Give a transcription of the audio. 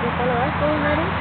đi có lỗi cô Go, đi.